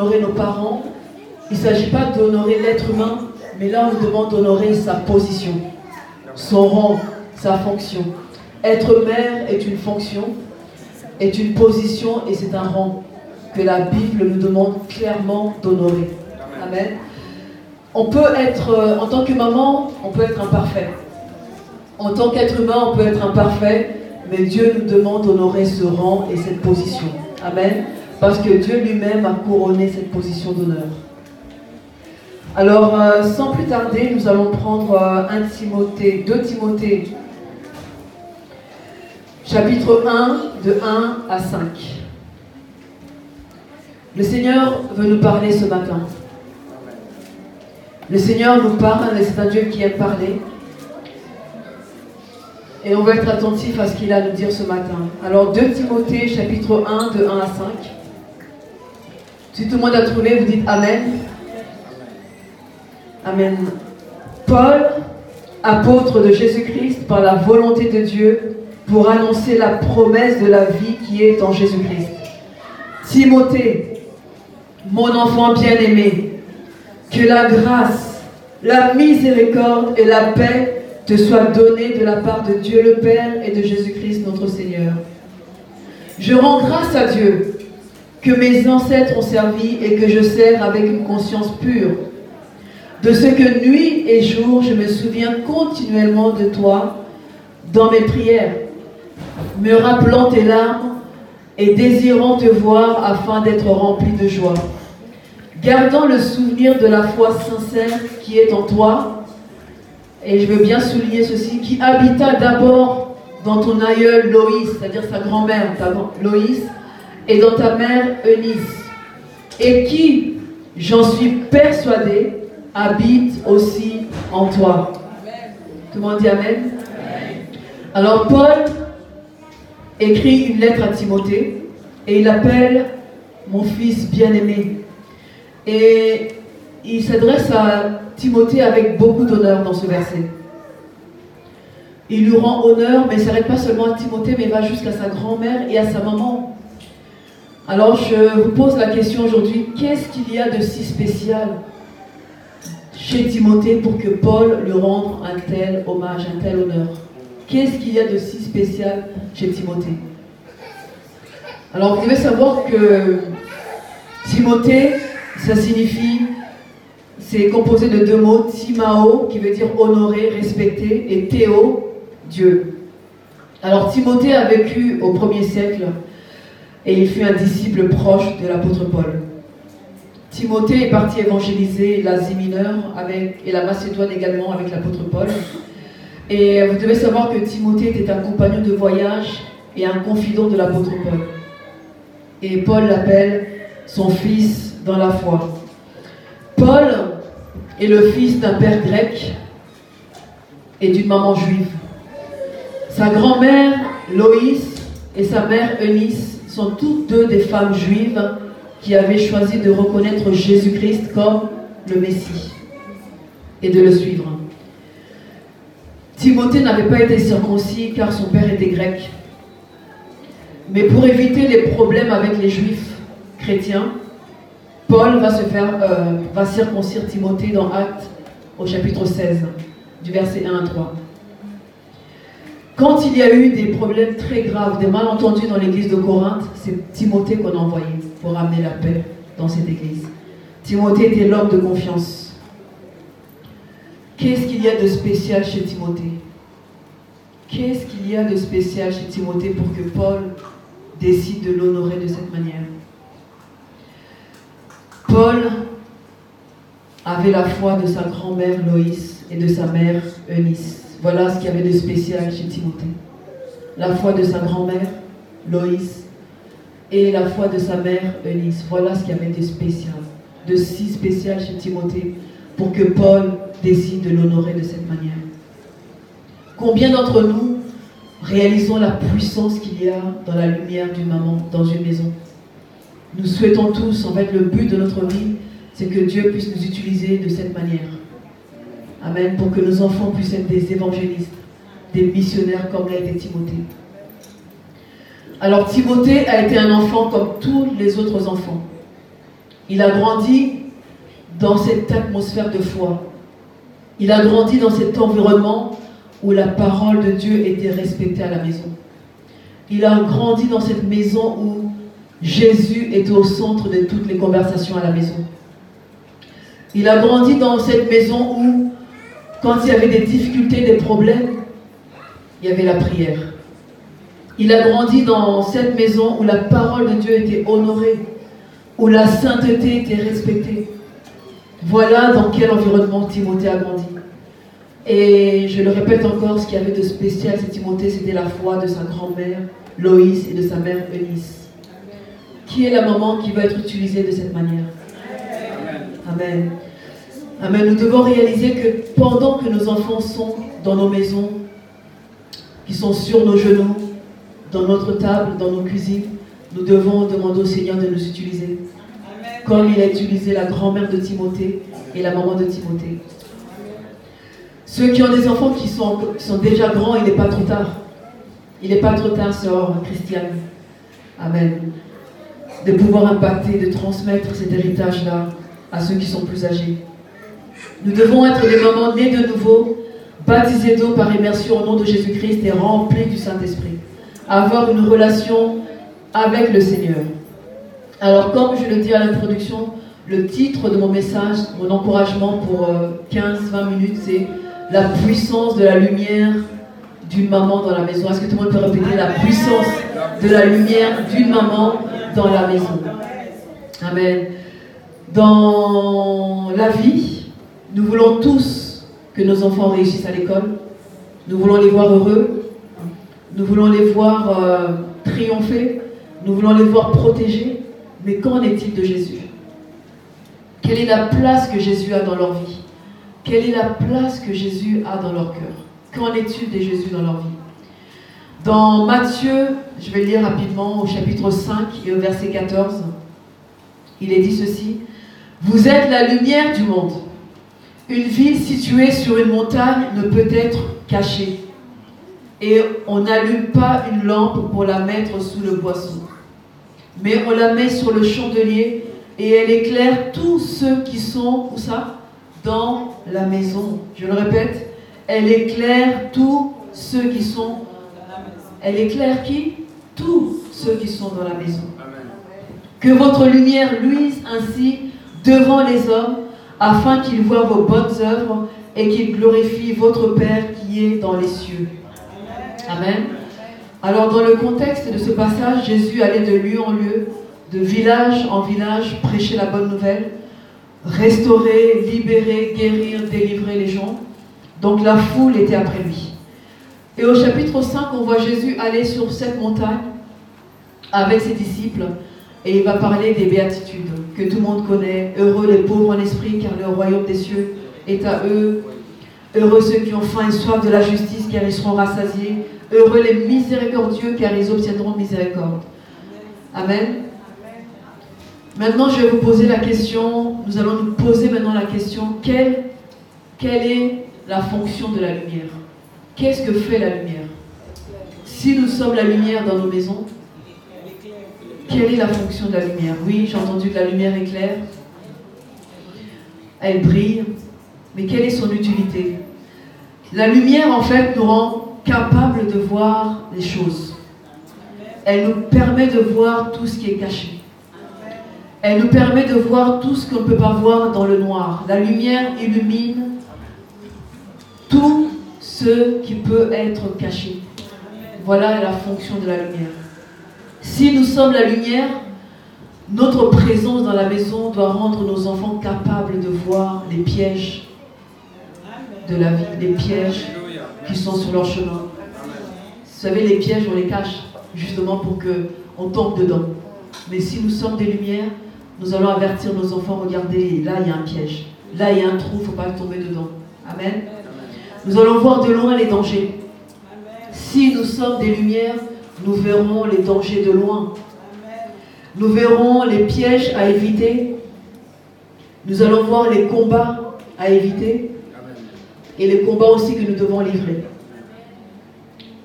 Honorer nos parents, il ne s'agit pas d'honorer l'être humain, mais là on demande d'honorer sa position, son rang, sa fonction. Être mère est une fonction, est une position et c'est un rang que la Bible nous demande clairement d'honorer. Amen. On peut être, euh, en tant que maman, on peut être imparfait. En tant qu'être humain, on peut être imparfait, mais Dieu nous demande d'honorer ce rang et cette position. Amen. Parce que Dieu lui-même a couronné cette position d'honneur. Alors, euh, sans plus tarder, nous allons prendre euh, 1 Timothée, 2 Timothée, chapitre 1, de 1 à 5. Le Seigneur veut nous parler ce matin. Le Seigneur nous parle et c'est un Dieu qui aime parler. Et on va être attentif à ce qu'il a à nous dire ce matin. Alors 2 Timothée chapitre 1 de 1 à 5. Si tout le monde a trouvé, vous dites Amen. Amen. Paul, apôtre de Jésus-Christ par la volonté de Dieu, pour annoncer la promesse de la vie qui est en Jésus-Christ. Timothée, mon enfant bien-aimé, que la grâce, la miséricorde et la paix te soient données de la part de Dieu le Père et de Jésus-Christ notre Seigneur. Je rends grâce à Dieu que mes ancêtres ont servi et que je sers avec une conscience pure. De ce que nuit et jour je me souviens continuellement de toi dans mes prières, me rappelant tes larmes et désirant te voir afin d'être rempli de joie. Gardant le souvenir de la foi sincère qui est en toi, et je veux bien souligner ceci, qui habita d'abord dans ton aïeul Loïs, c'est-à-dire sa grand-mère, Loïs, et dans ta mère Eunice, et qui, j'en suis persuadé, habite aussi en toi. Tout le monde dit Amen. Alors Paul écrit une lettre à Timothée et il appelle mon fils bien-aimé. Et il s'adresse à Timothée avec beaucoup d'honneur dans ce verset. Il lui rend honneur, mais il ne s'arrête pas seulement à Timothée, mais il va jusqu'à sa grand-mère et à sa maman. Alors je vous pose la question aujourd'hui, qu'est-ce qu'il y a de si spécial chez Timothée pour que Paul lui rende un tel hommage, un tel honneur? Qu'est-ce qu'il y a de si spécial chez Timothée? Alors vous devez savoir que Timothée, ça signifie, c'est composé de deux mots, Timao, qui veut dire honorer, respecter, et Théo, Dieu. Alors Timothée a vécu au premier siècle et il fut un disciple proche de l'apôtre Paul. Timothée est parti évangéliser l'Asie mineure avec, et la Macédoine également avec l'apôtre Paul. Et vous devez savoir que Timothée était un compagnon de voyage et un confident de l'apôtre Paul. Et Paul l'appelle son fils dans la foi. Paul est le fils d'un père grec et d'une maman juive. Sa grand-mère, Loïs, et sa mère, Eunice, toutes deux des femmes juives qui avaient choisi de reconnaître Jésus-Christ comme le Messie et de le suivre. Timothée n'avait pas été circoncis car son père était grec. Mais pour éviter les problèmes avec les juifs chrétiens, Paul va, se faire, euh, circoncire Timothée dans Actes au chapitre 16, du verset 1 à 3. Quand il y a eu des problèmes très graves, des malentendus dans l'église de Corinthe, c'est Timothée qu'on a envoyé pour amener la paix dans cette église. Timothée était l'homme de confiance. Qu'est-ce qu'il y a de spécial chez Timothée? Qu'est-ce qu'il y a de spécial chez Timothée pour que Paul décide de l'honorer de cette manière? Paul avait la foi de sa grand-mère Loïs et de sa mère Eunice. Voilà ce qu'il y avait de spécial chez Timothée. La foi de sa grand-mère Loïs et la foi de sa mère Eunice. Voilà ce qu'il y avait de spécial, de si spécial chez Timothée pour que Paul décide de l'honorer de cette manière. Combien d'entre nous réalisons la puissance qu'il y a dans la lumière d'une maman dans une maison? Nous souhaitons tous, en fait, le but de notre vie, c'est que Dieu puisse nous utiliser de cette manière. Amen. Pour que nos enfants puissent être des évangélistes, des missionnaires comme l'a été Timothée. Alors Timothée a été un enfant comme tous les autres enfants. Il a grandi dans cette atmosphère de foi. Il a grandi dans cet environnement où la parole de Dieu était respectée à la maison. Il a grandi dans cette maison où Jésus était au centre de toutes les conversations à la maison. Il a grandi dans cette maison où, quand il y avait des difficultés, des problèmes, il y avait la prière. Il a grandi dans cette maison où la parole de Dieu était honorée, où la sainteté était respectée. Voilà dans quel environnement Timothée a grandi. Et je le répète encore, ce qu'il y avait de spécial chez Timothée, c'était la foi de sa grand-mère, Loïs, et de sa mère, Eunice. Qui est la maman qui va être utilisée de cette manière Amen. Amen. Nous devons réaliser que pendant que nos enfants sont dans nos maisons, qui sont sur nos genoux, dans notre table, dans nos cuisines, nous devons demander au Seigneur de nous utiliser. Comme il a utilisé la grand-mère de Timothée et la maman de Timothée. Ceux qui ont des enfants qui sont, sont déjà grands, il n'est pas trop tard. Il n'est pas trop tard, sœur Christiane. Amen. De pouvoir impacter, de transmettre cet héritage-là à ceux qui sont plus âgés. Nous devons être des mamans nés de nouveau, baptisés d'eau par immersion au nom de Jésus-Christ et remplis du Saint-Esprit. Avoir une relation avec le Seigneur. Alors, comme je le dis à l'introduction, le titre de mon message, mon encouragement pour 15-20 euh, minutes, c'est La puissance de la lumière d'une maman dans la maison. Est-ce que tout le monde peut répéter la puissance de la lumière d'une maman dans la maison Amen. Dans la vie, nous voulons tous que nos enfants réussissent à l'école. Nous voulons les voir heureux. Nous voulons les voir euh, triompher. Nous voulons les voir protégés. Mais qu'en est-il de Jésus? Quelle est la place que Jésus a dans leur vie? Quelle est la place que Jésus a dans leur cœur? Qu'en est-il de Jésus dans leur vie? Dans Matthieu, je vais lire rapidement au chapitre 5 et au verset 14, il est dit ceci. Vous êtes la lumière du monde. Une ville située sur une montagne ne peut être cachée. Et on n'allume pas une lampe pour la mettre sous le boisseau. Mais on la met sur le chandelier et elle éclaire tous ceux qui sont, où ça? Dans la maison. Je le répète, elle éclaire tous ceux qui sont. Elle éclaire qui? Tous ceux qui sont dans la maison. Que votre lumière luise ainsi devant les hommes, afin qu'ils voient vos bonnes œuvres et qu'ils glorifient votre Père qui est dans les cieux. Amen. Alors dans le contexte de ce passage, Jésus allait de lieu en lieu, de village en village, prêcher la bonne nouvelle, restaurer, libérer, guérir, délivrer les gens. Donc la foule était après lui. Et au chapitre 5, on voit Jésus aller sur cette montagne avec ses disciples et il va parler des béatitudes que tout le monde connaît. Heureux les pauvres en esprit, car le royaume des cieux est à eux. Heureux ceux qui ont faim et soif de la justice, car ils seront rassasiés. Heureux les miséricordieux, car ils obtiendront miséricorde. Amen. Maintenant, je vais vous poser la question, nous allons nous poser maintenant la question, quelle, quelle est la fonction de la lumière? Qu'est-ce que fait la lumière? Si nous sommes la lumière dans nos maisons, quelle est la fonction de la lumière? Oui, j'ai entendu que la lumière éclaire. Elle brille. Mais quelle est son utilité? La lumière, en fait, nous rend capables de voir les choses. Elle nous permet de voir tout ce qui est caché. Elle nous permet de voir tout ce qu'on ne peut pas voir dans le noir. La lumière illumine tout ce qui peut être caché. Voilà la fonction de la lumière. Si nous sommes la lumière, notre présence dans la maison doit rendre nos enfants capables de voir les pièges de la vie, les pièges qui sont sur leur chemin. Vous savez, les pièges, on les cache justement pour qu'on tombe dedans. Mais si nous sommes des lumières, nous allons avertir nos enfants, regardez, là il y a un piège, là il y a un trou, il ne faut pas tomber dedans. Amen. Nous allons voir de loin les dangers. Si nous sommes des lumières, nous verrons les dangers de loin. Nous verrons les pièges à éviter. Nous allons voir les combats à éviter. Et les combats aussi que nous devons livrer.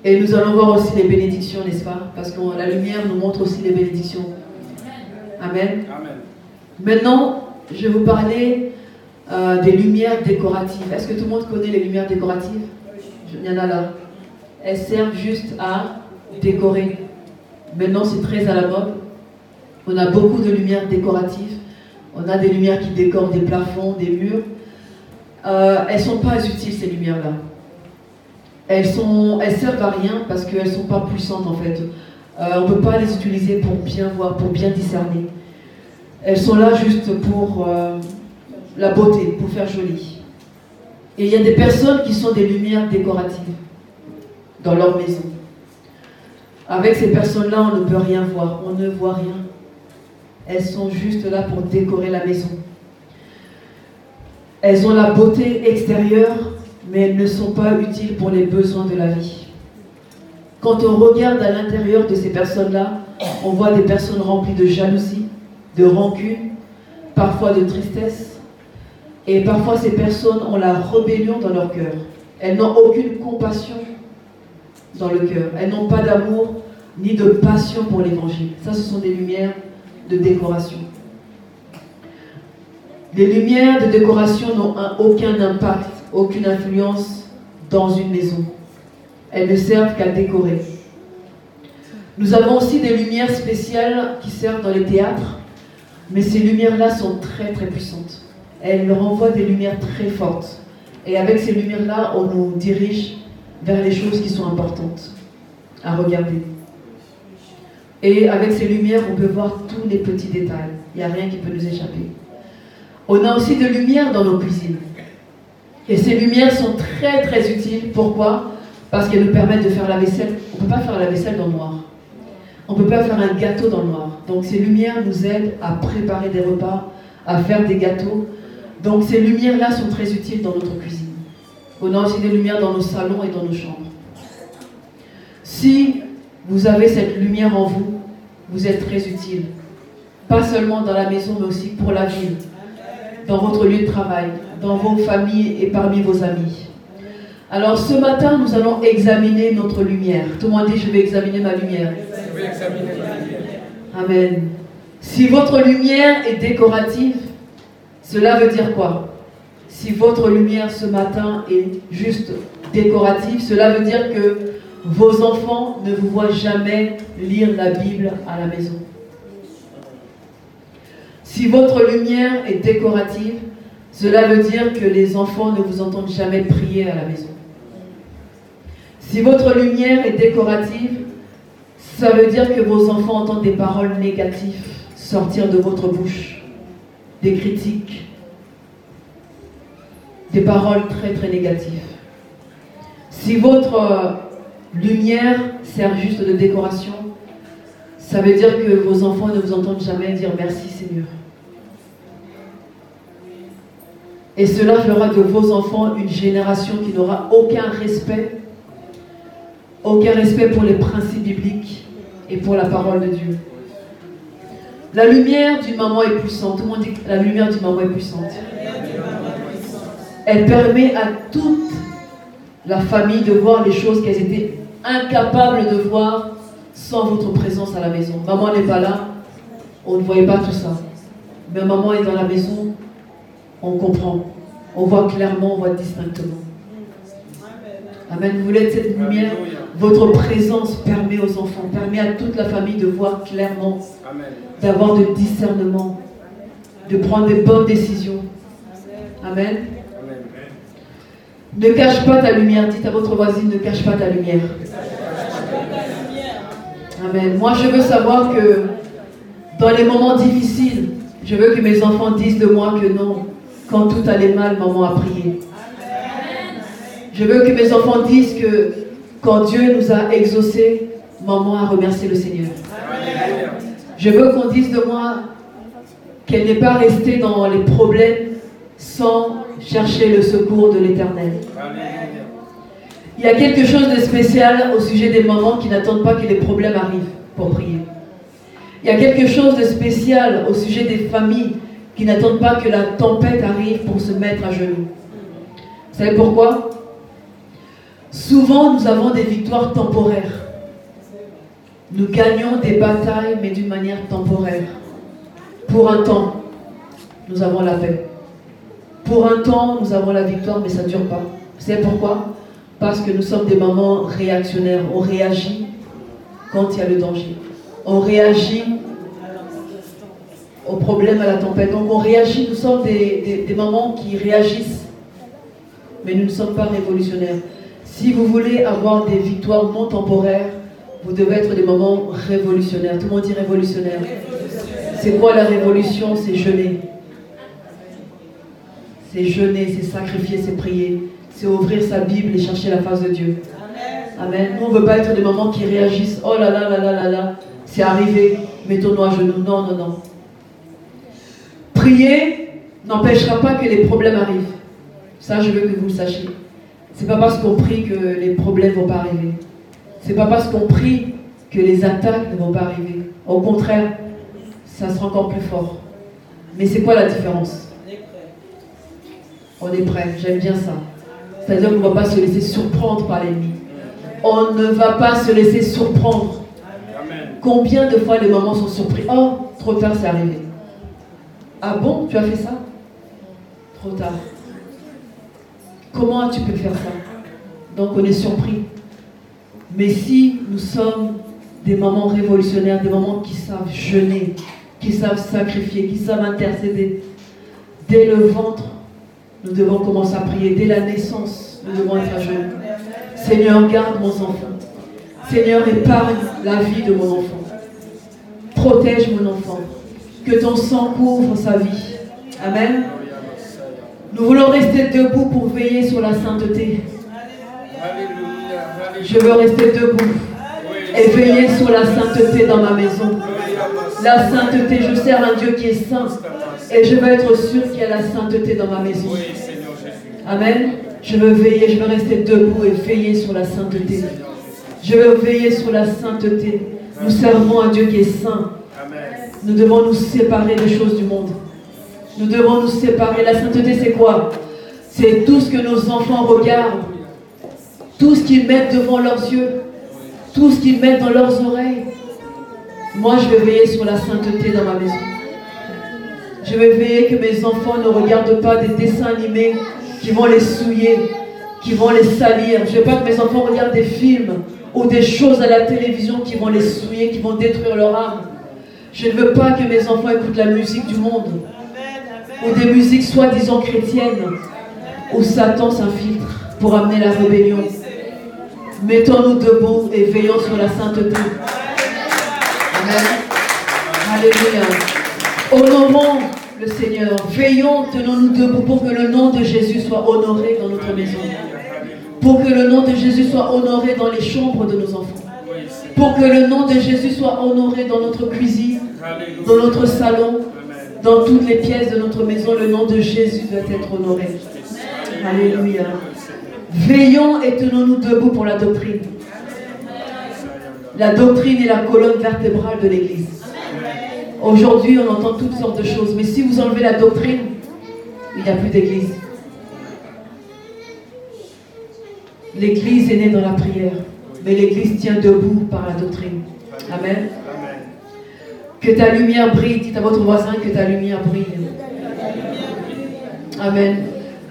Et nous allons voir aussi les bénédictions, n'est-ce pas? Parce que la lumière nous montre aussi les bénédictions. Amen. Maintenant, je vais vous parler euh, des lumières décoratives. Est-ce que tout le monde connaît les lumières décoratives? Il y en a là. Elles servent juste à décorer. Maintenant, c'est très à la mode. On a beaucoup de lumières décoratives. On a des lumières qui décorent des plafonds, des murs. Euh, elles ne sont pas utiles, ces lumières-là. Elles, sont, elles servent à rien parce qu'elles ne sont pas puissantes, en fait. Euh, on ne peut pas les utiliser pour bien voir, pour bien discerner. Elles sont là juste pour euh, la beauté, pour faire joli. Et il y a des personnes qui sont des lumières décoratives dans leur maison. Avec ces personnes-là, on ne peut rien voir, on ne voit rien. Elles sont juste là pour décorer la maison. Elles ont la beauté extérieure, mais elles ne sont pas utiles pour les besoins de la vie. Quand on regarde à l'intérieur de ces personnes-là, on voit des personnes remplies de jalousie, de rancune, parfois de tristesse. Et parfois ces personnes ont la rébellion dans leur cœur. Elles n'ont aucune compassion dans le cœur. Elles n'ont pas d'amour ni de passion pour l'évangile. Ça, ce sont des lumières de décoration. Les lumières de décoration n'ont aucun impact, aucune influence dans une maison. Elles ne servent qu'à décorer. Nous avons aussi des lumières spéciales qui servent dans les théâtres, mais ces lumières-là sont très très puissantes. Elles renvoient des lumières très fortes. Et avec ces lumières-là, on nous dirige vers les choses qui sont importantes à regarder. Et avec ces lumières, on peut voir tous les petits détails. Il n'y a rien qui peut nous échapper. On a aussi de lumière dans nos cuisines. Et ces lumières sont très très utiles. Pourquoi? Parce qu'elles nous permettent de faire la vaisselle. On ne peut pas faire la vaisselle dans le noir. On ne peut pas faire un gâteau dans le noir. Donc ces lumières nous aident à préparer des repas, à faire des gâteaux. Donc ces lumières-là sont très utiles dans notre cuisine. On a aussi des lumières dans nos salons et dans nos chambres. Si vous avez cette lumière en vous, vous êtes très utile. Pas seulement dans la maison, mais aussi pour la ville, dans votre lieu de travail, dans vos familles et parmi vos amis. Alors ce matin, nous allons examiner notre lumière. Tout le monde dit, je vais examiner ma lumière. Je vais examiner ma lumière. Amen. Si votre lumière est décorative, cela veut dire quoi? Si votre lumière ce matin est juste décorative, cela veut dire que vos enfants ne vous voient jamais lire la Bible à la maison. Si votre lumière est décorative, cela veut dire que les enfants ne vous entendent jamais prier à la maison. Si votre lumière est décorative, ça veut dire que vos enfants entendent des paroles négatives sortir de votre bouche, des critiques, des paroles très très négatives. Si votre lumière sert juste de décoration, ça veut dire que vos enfants ne vous entendent jamais dire merci Seigneur. Et cela fera de vos enfants une génération qui n'aura aucun respect, aucun respect pour les principes bibliques et pour la parole de Dieu. La lumière d'une maman est puissante. Tout le monde dit que la lumière d'une maman est puissante. Elle permet à toute la famille de voir les choses qu'elles étaient incapables de voir sans votre présence à la maison. Maman n'est pas là, on ne voyait pas tout ça. Mais maman est dans la maison, on comprend. On voit clairement, on voit distinctement. Amen. Vous voulez être cette lumière? Votre présence permet aux enfants, permet à toute la famille de voir clairement, d'avoir de discernement, de prendre des bonnes décisions. Amen. Ne cache pas ta lumière. Dites à votre voisine, ne cache pas ta lumière. Amen. Moi, je veux savoir que dans les moments difficiles, je veux que mes enfants disent de moi que non, quand tout allait mal, maman a prié. Je veux que mes enfants disent que quand Dieu nous a exaucés, maman a remercié le Seigneur. Je veux qu'on dise de moi qu'elle n'est pas restée dans les problèmes sans chercher le secours de l'Éternel. Il y a quelque chose de spécial au sujet des mamans qui n'attendent pas que les problèmes arrivent pour prier. Il y a quelque chose de spécial au sujet des familles qui n'attendent pas que la tempête arrive pour se mettre à genoux. Vous savez pourquoi? Souvent, nous avons des victoires temporaires. Nous gagnons des batailles, mais d'une manière temporaire, pour un temps. nous avons la paix. Pour un temps, nous avons la victoire, mais ça ne dure pas. Vous savez pourquoi? Parce que nous sommes des mamans réactionnaires. On réagit quand il y a le danger. On réagit au problème, à la tempête. Donc on réagit, nous sommes des, des mamans qui réagissent. Mais nous ne sommes pas révolutionnaires. Si vous voulez avoir des victoires non temporaires, vous devez être des moments révolutionnaires. Tout le monde dit révolutionnaire. C'est quoi la révolution? C'est jeûner. C'est jeûner, c'est sacrifier, c'est prier. C'est ouvrir sa Bible et chercher la face de Dieu. Amen. Nous, on ne veut pas être des moments qui réagissent. Oh là là là là là là. C'est arrivé. Mettons-nous à genoux. Non, non, non. Prier n'empêchera pas que les problèmes arrivent. Ça, je veux que vous le sachiez. C'est pas parce qu'on prie que les problèmes ne vont pas arriver. C'est pas parce qu'on prie que les attaques ne vont pas arriver. Au contraire, ça sera encore plus fort. Mais c'est quoi la différence? On est prêt. J'aime bien ça. C'est-à-dire qu'on ne va pas se laisser surprendre par l'ennemi. On ne va pas se laisser surprendre. Combien de fois les mamans sont surpris Oh, trop tard, c'est arrivé. Ah bon, tu as fait ça Trop tard. Comment tu peux faire ça Donc on est surpris. Mais si nous sommes des mamans révolutionnaires, des mamans qui savent jeûner, qui savent sacrifier, qui savent intercéder, dès le ventre, nous devons commencer à prier. Dès la naissance, nous devons être à genoux. Seigneur, garde mon enfant. Seigneur, épargne la vie de mon enfant. Protège mon enfant. Que ton sang couvre sa vie. Amen. Nous voulons rester debout pour veiller sur la sainteté. Je veux rester debout et veiller sur la sainteté dans ma maison. La sainteté, je sers un Dieu qui est saint et je veux être sûr qu'il y a la sainteté dans ma maison. Amen. Je veux veiller, je veux rester debout et veiller sur la sainteté. Je veux veiller sur la sainteté. Nous servons un Dieu qui est saint. Nous devons nous séparer des choses du monde. Nous devons nous séparer. La sainteté, c'est quoi? C'est tout ce que nos enfants regardent, tout ce qu'ils mettent devant leurs yeux, tout ce qu'ils mettent dans leurs oreilles. Moi, je vais veiller sur la sainteté dans ma maison. Je vais veiller que mes enfants ne regardent pas des dessins animés qui vont les souiller, qui vont les salir. Je ne veux pas que mes enfants regardent des films ou des choses à la télévision qui vont les souiller, qui vont détruire leur âme. Je ne veux pas que mes enfants écoutent la musique du monde ou des musiques soi-disant chrétiennes où Satan s'infiltre pour amener la rébellion. Mettons-nous debout et veillons sur la sainteté. Amen. Alléluia. Honorons le Seigneur. Veillons, tenons-nous debout pour que le nom de Jésus soit honoré dans notre maison. Pour que le nom de Jésus soit honoré dans les chambres de nos enfants. Pour que le nom de Jésus soit honoré dans notre cuisine, dans notre salon, dans toutes les pièces de notre maison, le nom de Jésus doit être honoré. Alléluia. Veillons et tenons-nous debout pour la doctrine. La doctrine est la colonne vertébrale de l'Église. Aujourd'hui, on entend toutes sortes de choses, mais si vous enlevez la doctrine, il n'y a plus d'Église. L'Église est née dans la prière, mais l'Église tient debout par la doctrine. Amen. Que ta lumière brille. Dites à votre voisin que ta lumière brille. Amen.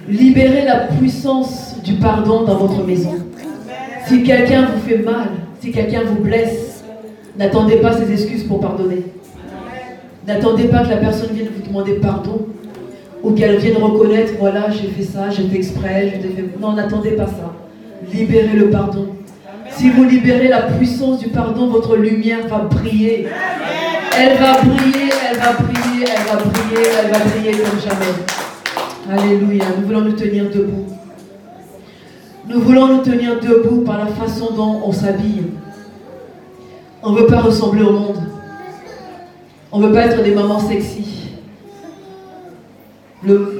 Libérez la puissance du pardon dans votre maison. Si quelqu'un vous fait mal, si quelqu'un vous blesse, n'attendez pas ses excuses pour pardonner. N'attendez pas que la personne vienne vous demander pardon ou qu'elle vienne reconnaître, voilà, j'ai fait ça, j'ai fait exprès, j'ai fait... Non, n'attendez pas ça. Libérez le pardon. Si vous libérez la puissance du pardon, votre lumière va briller. Elle va briller, elle va briller, elle va briller, elle va briller comme jamais. Alléluia. Nous voulons nous tenir debout. Nous voulons nous tenir debout par la façon dont on s'habille. On ne veut pas ressembler au monde. On ne veut pas être des mamans sexy.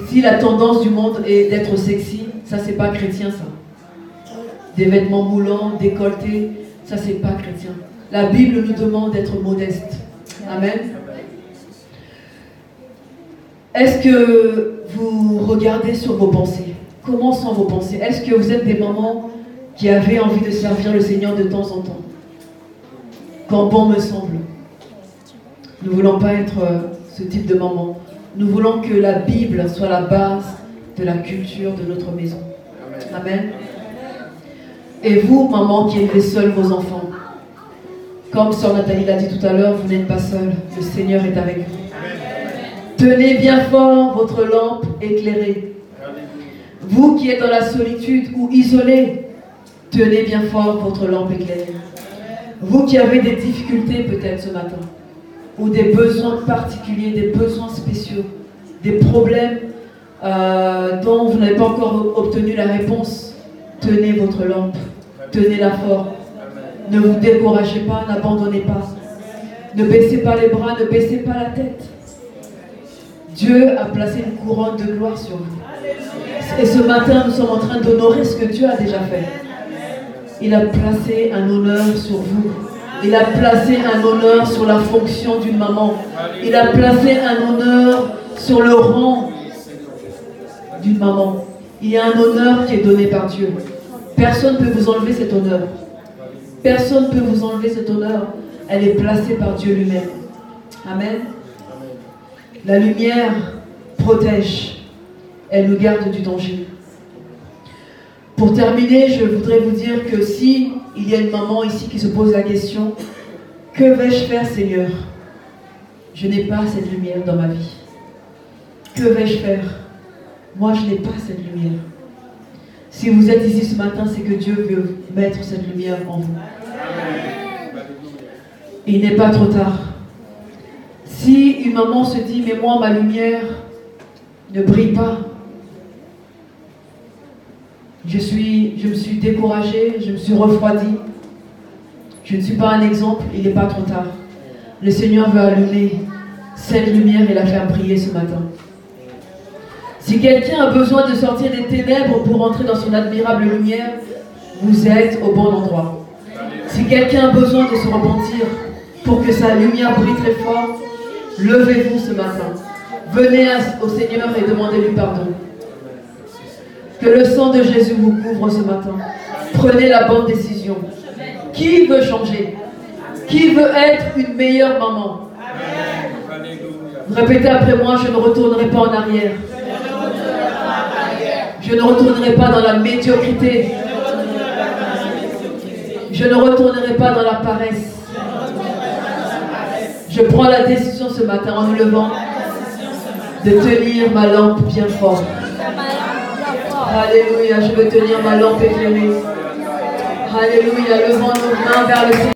si la tendance du monde est d'être sexy, ça c'est pas chrétien ça. Des vêtements moulants, décolletés, ça c'est pas chrétien. La Bible nous demande d'être modeste. Amen. Est-ce que vous regardez sur vos pensées? Comment sont vos pensées? Est-ce que vous êtes des mamans qui avaient envie de servir le Seigneur de temps en temps? Quand bon me semble. Nous ne voulons pas être euh, ce type de maman. Nous voulons que la Bible soit la base de la culture de notre maison. Amen. Et vous, maman qui élevez seule vos enfants, comme Sœur Nathalie l'a dit tout à l'heure, vous n'êtes pas seul. Le Seigneur est avec vous. Tenez bien fort votre lampe éclairée. Vous qui êtes dans la solitude ou isolé, tenez bien fort votre lampe éclairée. Vous qui avez des difficultés peut-être ce matin, ou des besoins particuliers, des besoins spéciaux, des problèmes euh, dont vous n'avez pas encore obtenu la réponse, tenez votre lampe, tenez-la fort. Ne vous découragez pas, n'abandonnez pas. Ne baissez pas les bras, ne baissez pas la tête. Dieu a placé une couronne de gloire sur vous. Et ce matin, nous sommes en train d'honorer ce que Dieu a déjà fait. Il a placé un honneur sur vous. Il a placé un honneur sur la fonction d'une maman. Il a placé un honneur sur le rang d'une maman. Il y a un honneur qui est donné par Dieu. Personne ne peut vous enlever cet honneur. Personne ne peut vous enlever cet honneur. Elle est placée par Dieu lui-même. Amen. La lumière protège. Elle nous garde du danger. Pour terminer, je voudrais vous dire que si il y a une maman ici qui se pose la question, que vais-je faire Seigneur? Je n'ai pas cette lumière dans ma vie. Que vais-je faire? Moi, je n'ai pas cette lumière. Si vous êtes ici ce matin, c'est que Dieu veut mettre cette lumière en vous. Il n'est pas trop tard. Si une maman se dit, mais moi, ma lumière ne brille pas, je, suis, je me suis découragée, je me suis refroidie, je ne suis pas un exemple, il n'est pas trop tard. Le Seigneur veut allumer cette lumière et la faire briller ce matin. Si quelqu'un a besoin de sortir des ténèbres pour entrer dans son admirable lumière, vous êtes au bon endroit. Si quelqu'un a besoin de se repentir pour que sa lumière brille très fort, levez-vous ce matin. Venez au Seigneur et demandez-lui pardon. Que le sang de Jésus vous couvre ce matin. Prenez la bonne décision. Qui veut changer? Qui veut être une meilleure maman? Répétez après moi, je ne retournerai pas en arrière. Je ne retournerai pas dans la médiocrité. Je ne retournerai pas dans la paresse. Je prends la décision ce matin en me levant de tenir ma lampe bien fort. Alléluia, je veux tenir ma lampe éclairée. Alléluia, levant nos mains vers le Seigneur.